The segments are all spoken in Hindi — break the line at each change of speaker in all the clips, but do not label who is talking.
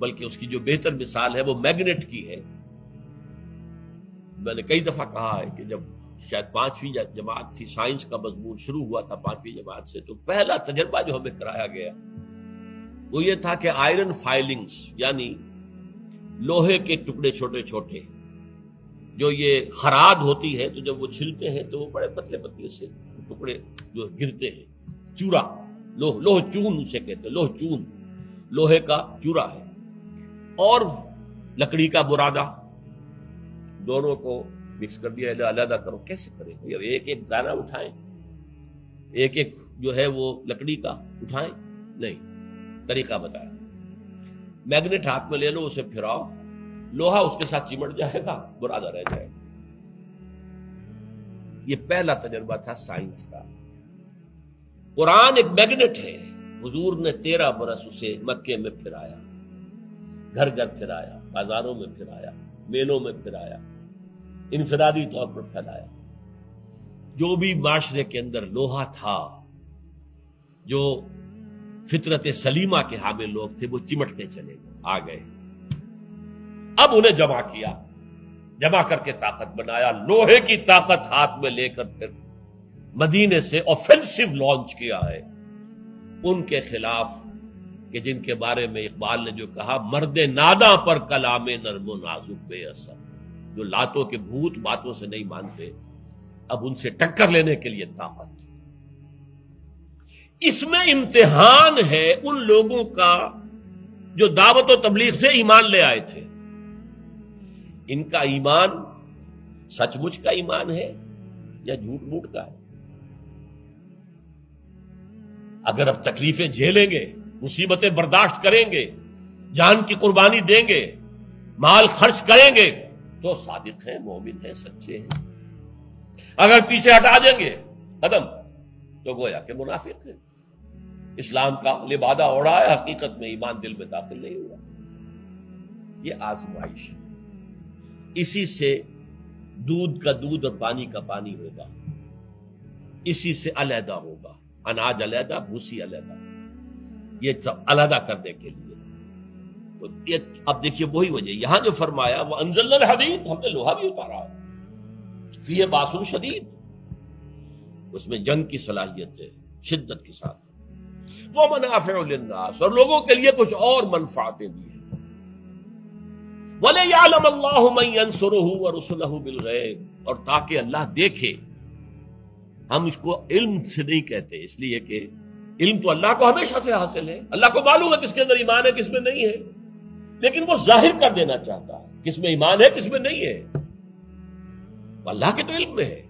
बल्कि उसकी जो बेहतर मिसाल है वो मैग्नेट की है। मैंने कई दफ़ा कहा है कि जब शायद पांचवी जमात थी, साइंस का मजमून शुरू हुआ था पांचवी जमात से तो पहला तजर्बा जो हमें कराया गया, वो ये था कि आयरन फाइलिंग्स यानी लोहे के टुकड़े छोटे छोटे जो ये खराद होती है तो जब वो छिलते हैं तो वो बड़े पतले पतले से टुकड़े जो गिरते हैं। चूरा, लोह लोह चून उसे कहते हैं, लोह चून। लोहे का चूरा है। और लकड़ी का बुरादा। दोनों को मिक्स कर दिया अलग करो। कैसे करें? एक एक दाना उठाएँ। एक एक जो है वो लकड़ी का उठाएँ। नहीं, तरीका बताया। मैग्नेट हाथ में ले लो, उसे फिराओ। लोहा उसके साथ चिमट जाएगा, बुरादा रह जाएगा। ये पहला तजर्बा था साइंस का। कुरान एक मैग्नेट है। हुजूर ने तेरह बरस उसे मक्के में फिराया। घर घर फिराया, बाजारों में फिराया, मेलों में फिराया, इनफरादी तौर पर फैलाया। जो भी माशरे के अंदर लोहा था, जो फितरत सलीमा के हामिल लोग थे, वो चिमटते चले गए आ गए। अब उन्हें जमा किया, जमा करके ताकत बनाया, लोहे की ताकत हाथ में लेकर फिर मदीने से ऑफेंसिव लॉन्च किया है। उनके खिलाफ कि जिनके बारे में इकबाल ने जो कहा, मर्द नादा पर कलामे नरमो नाजुक बेअसर। जो लातों के भूत बातों से नहीं मानते, अब उनसे टक्कर लेने के लिए ताकत। इसमें इम्तिहान है उन लोगों का जो दावत और तबलीग से ईमान ले आए थे। इनका ईमान सचमुच का ईमान है या झूठ मूठ का है? अगर अब तकलीफें झेलेंगे मुसीबतें बर्दाश्त करेंगे, जान की कुर्बानी देंगे, माल खर्च करेंगे तो सादिक है, मोमिन है, सच्चे हैं। अगर पीछे हटा देंगे, कदम तो गोया के मुनाफिक है। इस्लाम का लिबादा ओढ़ा है हकीकत में ईमान दिल में दाखिल नहीं हुआ। ये आजमाइश इसी से दूध का दूध और पानी का पानी होगा। इसी से अलहदा होगा। अनाज अलहदा भूसी अलहदा ये सब अलहदा करने के लिए। तो ये, अब देखिए वही वजह। यहाँ जो फरमाया, वो अंजल हदीद हमने लोहा भी उतारा। फ़ी बासुन शदीद। उसमें जंग की सलाहियत है, शिद्दत के साथ। वो मुनाफिनास और लोगों के लिए कुछ और मनफातें भी हैं। वले यालम अल्लाह बिलगैब और ताकि अल्लाह देखे। हम इसको इल्म से नहीं कहते, इसलिए कि इल्म तो अल्लाह को हमेशा से हासिल है। अल्लाह को मालूम है किसके अंदर ईमान है, किसमें नहीं है। लेकिन वो ज़ाहिर कर देना चाहता है, किसमें ईमान है, किसमें नहीं है। अल्लाह के तो इल्म में है।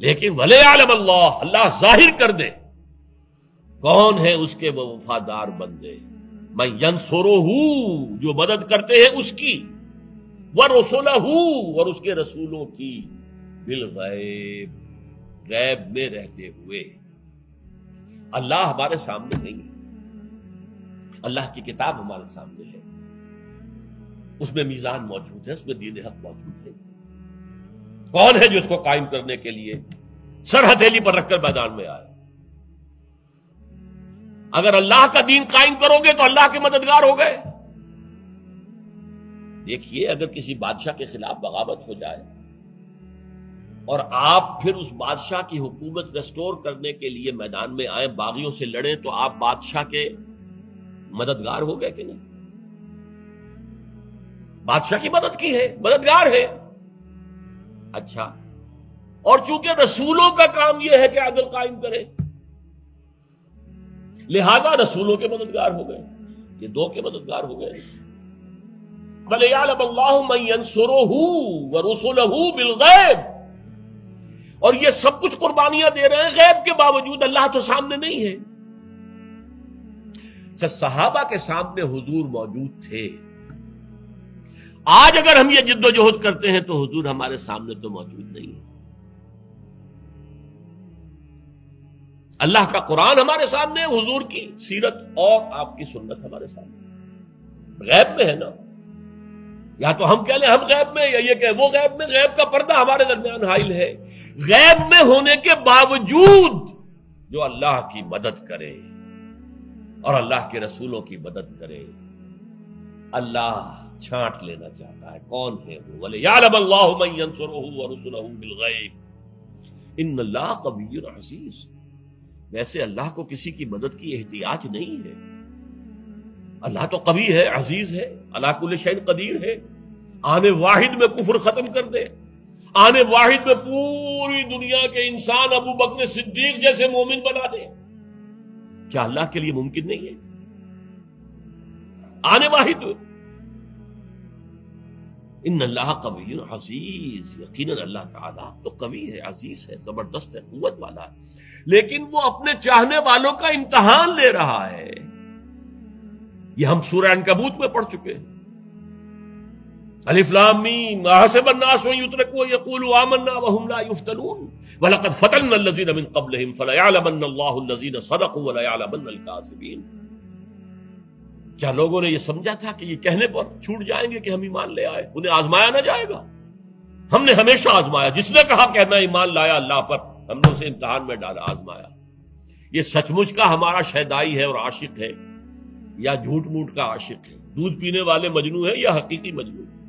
लेकिन वले आलम अल्लाह अल्लाह ज़ाहिर कर दे। कौन है उसके वो वफादार बंदे? मैं यंसोरो हूँ जो मदद करते हैं उसकी। वह रसोला हूँ और उसके रसूलों की। बिल गैब गैब में रहते हुए। अल्लाह हमारे सामने नहीं है। अल्लाह की किताब हमारे सामने है। उसमें मीजान मौजूद है, उसमें दीन हक मौजूद है। कौन है जो उसको कायम करने के लिए सर हथेली पर रखकर मैदान में आए अगर अल्लाह का दीन कायम करोगे तो अल्लाह के मददगार हो गए। देखिए, अगर किसी बादशाह के खिलाफ बगावत हो जाए और आप फिर उस बादशाह की हुकूमत रेस्टोर करने के लिए मैदान में आए, बागियों से लड़े तो आप बादशाह के मददगार हो गए कि नहीं? बादशाह की मदद की है, मददगार है। अच्छा और चूँकि रसूलों का काम यह है कि आदल कायम करे, लिहाजा रसूलों के मददगार हो गए ये दो के मददगार हो गए। बिलगैब और ये सब कुछ कुर्बानियाँ दे रहे हैं, गैब के बावजूद अल्लाह तो सामने नहीं है। सहाबा के सामने हुजूर मौजूद थे, आज अगर हम ये जिद्दोजहद करते हैं तो हुजूर हमारे सामने तो मौजूद नहीं है। अल्लाह का कुरान हमारे सामने हुजूर की सीरत और आपकी सुन्नत हमारे सामने। गैब में है ना? या तो हम कह लें, हम गैब में या ये कह, वो गैब में, गैब का पर्दा हमारे दरमियान हाइल है। गैब में होने के बावजूद जो अल्लाह की मदद करे और अल्लाह के रसूलों की मदद करे, अल्लाह छांट लेना चाहता है। कौन है वो? बोले यालम अल्लाह कबीर अज़ीज़। वैसे अल्लाह को किसी की मदद की एहतियात नहीं है। अल्लाह तो कवि है, अज़ीज़ है, अल्लाह कुल शैन कदीर है। आने वाहिद में कुफर खत्म कर दे। आने वाहिद में पूरी दुनिया के इंसान अबू बकर सिद्दीक जैसे मोमिन बना दे। क्या अल्लाह के लिए मुमकिन नहीं है? आने वाहिद। इन अल्लाह कवी अज़ीज़ यकीन अल्लाह ताला तो कवि है, अज़ीज़ है, ज़बरदस्त है कुत वाला है। लेकिन वो अपने चाहने वालों का इम्तहान ले रहा है। ये हम सूर्य कबूत में पढ़ चुके हैं। क्या लोगों ने यह समझा था कि ये कहने पर छूट जाएँगे कि हम ईमान ले आए? उन्हें आजमाया ना जाएगा? हमने हमेशा आजमाया। जिसने कहा कि मैं ईमान लाया अल्लाह पर, हमने उसे इम्तहान में डाला, आजमाया। ये सचमुच का हमारा शहदाई है और आशिक है। या झूठ मूठ का आशिक। है दूध पीने वाले मजनू है या हकीकी मजनू?